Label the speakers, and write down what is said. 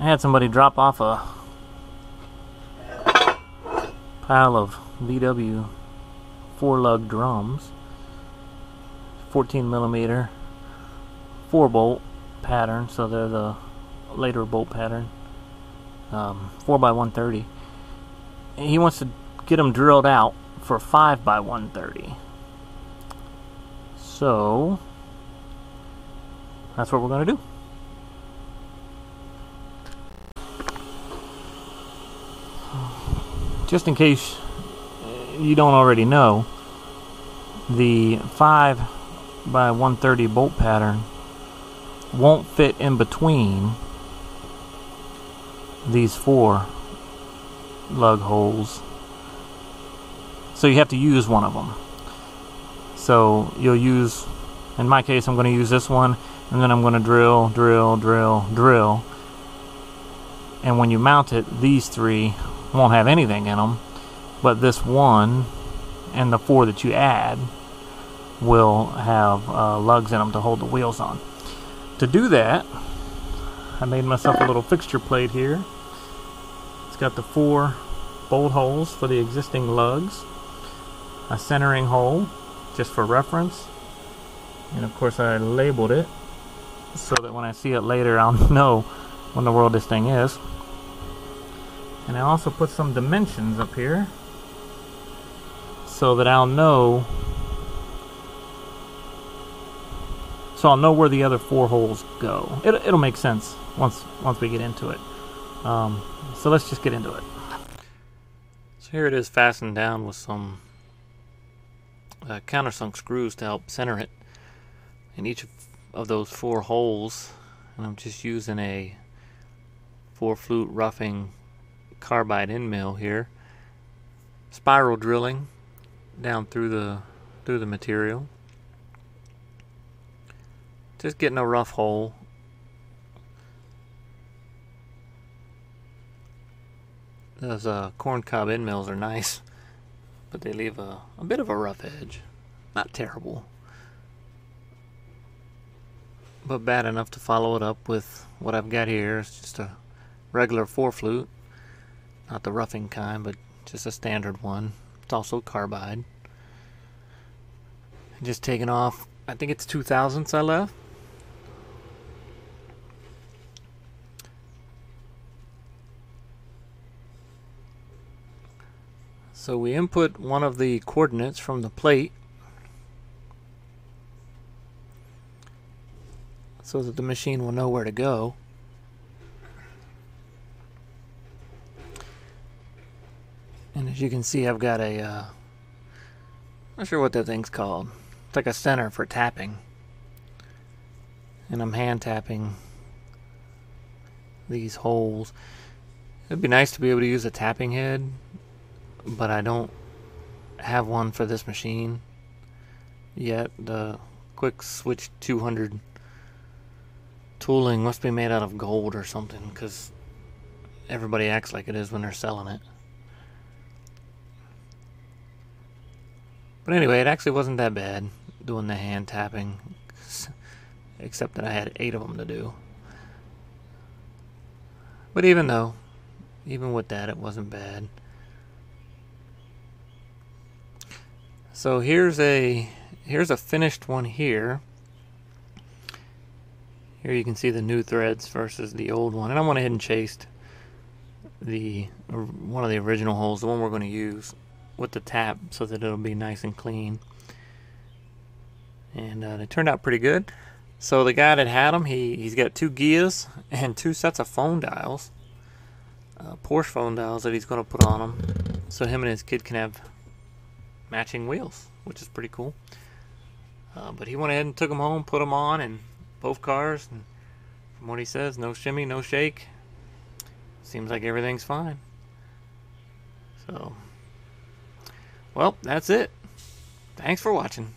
Speaker 1: I had somebody drop off a pile of VW four lug drums 14 millimeter four bolt pattern so they're the later bolt pattern um, 4 by 130 he wants to get them drilled out for 5 by 130 so that's what we're going to do just in case you don't already know the 5 by 130 bolt pattern won't fit in between these four lug holes. So you have to use one of them. So you'll use, in my case, I'm going to use this one, and then I'm going to drill, drill, drill, drill. And when you mount it, these three won't have anything in them, but this one and the four that you add will have uh, lugs in them to hold the wheels on. To do that, I made myself a little fixture plate here. It's got the four bolt holes for the existing lugs, a centering hole just for reference, and of course I labeled it so that when I see it later I'll know when the world this thing is. And I also put some dimensions up here so that I'll know so I'll know where the other four holes go. It, it'll make sense once once we get into it. Um, so let's just get into it. So here it is fastened down with some uh, countersunk screws to help center it in each of those four holes. And I'm just using a four flute roughing carbide end mill here. Spiral drilling down through the through the material. Just getting a rough hole. Those uh, corn cob end mills are nice, but they leave a, a bit of a rough edge. Not terrible, but bad enough to follow it up with what I've got here. It's just a regular four flute, not the roughing kind, but just a standard one. It's also carbide. Just taking off, I think it's two thousandths I left. So we input one of the coordinates from the plate so that the machine will know where to go. And as you can see, I've got a, uh, not sure what that thing's called. It's like a center for tapping. And I'm hand tapping these holes. It'd be nice to be able to use a tapping head but I don't have one for this machine yet. The Quick Switch 200 tooling must be made out of gold or something because everybody acts like it is when they're selling it. But anyway, it actually wasn't that bad doing the hand tapping, except that I had eight of them to do. But even though, even with that, it wasn't bad. So here's a here's a finished one here. Here you can see the new threads versus the old one. And I went ahead and chased the one of the original holes, the one we're going to use with the tap so that it'll be nice and clean. And uh, they turned out pretty good. So the guy that had them, he, he's got two Ghias and two sets of phone dials. Uh, Porsche phone dials that he's going to put on them. So him and his kid can have matching wheels, which is pretty cool. Uh, but he went ahead and took them home, put them on, and both cars. And from what he says, no shimmy, no shake. Seems like everything's fine. So, well, that's it. Thanks for watching.